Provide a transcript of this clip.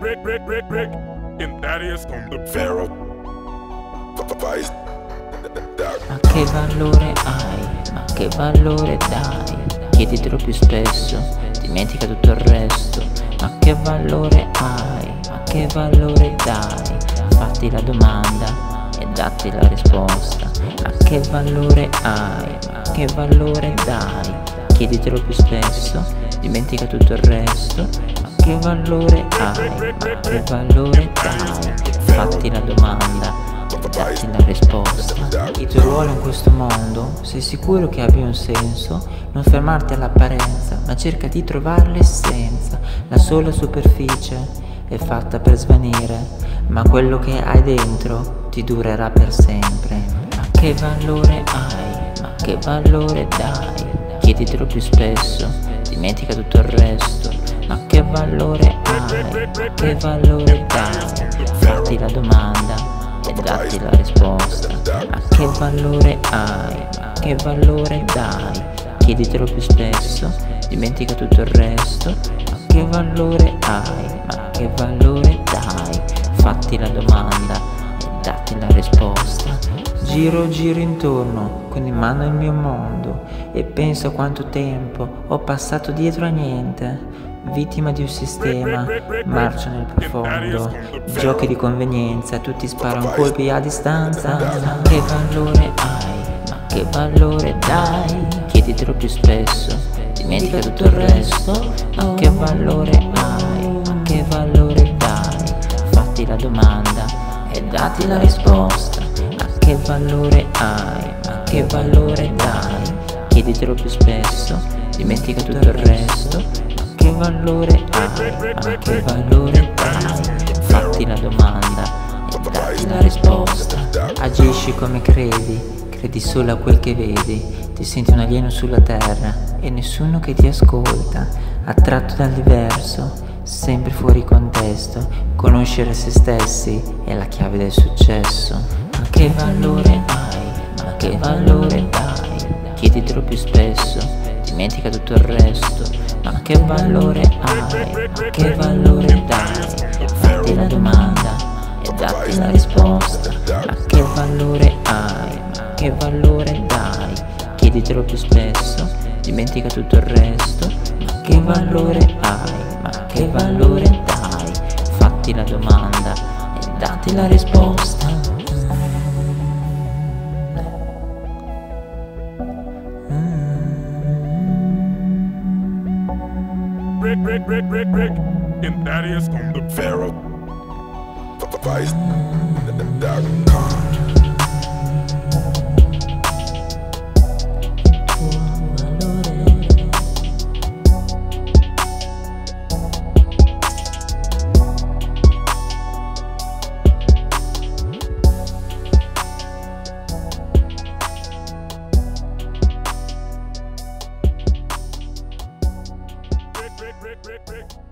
Rick, Rick, Rick, Rick, and that is on the Pharaoh. Vice. Ma che valore hai? Ma che valore dai? Chieditelo più spesso, dimentica tutto il resto. Ma che valore hai? Ma che valore dai? Fatti la domanda e datti la risposta. Ma che valore hai? Ma che valore dai? Chieditelo più spesso, dimentica tutto il resto. Ma che valore hai? Ma che valore dai? Fatti la domanda e datti la risposta. Il tuo ruolo in questo mondo, sei sicuro che abbia un senso? Non fermarti all'apparenza, ma cerca di trovare l'essenza. La sola superficie è fatta per svanire, ma quello che hai dentro ti durerà per sempre. Ma che valore hai? Ma che valore dai? Chieditelo più spesso, dimentica tutto il resto. Ma che valore hai? Che valore dai? Fatti la domanda e datti la risposta. Ma che valore hai? Ma che valore dai? Chieditelo più spesso, dimentica tutto il resto. Ma che valore hai? Ma che valore dai? Fatti la domanda e datti la risposta. Giro, giro intorno, con in mano il mio mondo e penso a quanto tempo ho passato dietro a niente vittima di un sistema, marcio nel profondo, giochi di convenienza, tutti sparano colpi a distanza. Ma che valore hai? Ma che valore dai? Chieditelo più spesso, dimentica tutto il resto. Ma che valore hai? Ma che valore dai? Fatti la domanda e dati la risposta. Ma che valore hai? Ma che valore dai? Chieditelo più spesso, dimentica tutto il resto che valore hai? Ma che valore dai? Fatti la domanda e datti la risposta. Agisci come credi, credi solo a quel che vedi. Ti senti un alieno sulla terra e nessuno che ti ascolta. Attratto dal diverso, sempre fuori contesto. Conoscere se stessi è la chiave del successo. Ma che valore hai? Ma che valore dai? Chieditelo più spesso, dimentica tutto il resto ma che valore hai? Ma che valore dai? Fatti la domanda e datti la risposta. Ma che valore hai? Ma che valore dai? Chieditelo più spesso, dimentica tutto il resto. Ma che valore hai? Ma che valore dai? Fatti la domanda e datti la risposta. Rick, Rick, Rick, Rick, Rick, and that is on the Pharaoh. Vice.com. brick, brick, brick, brick.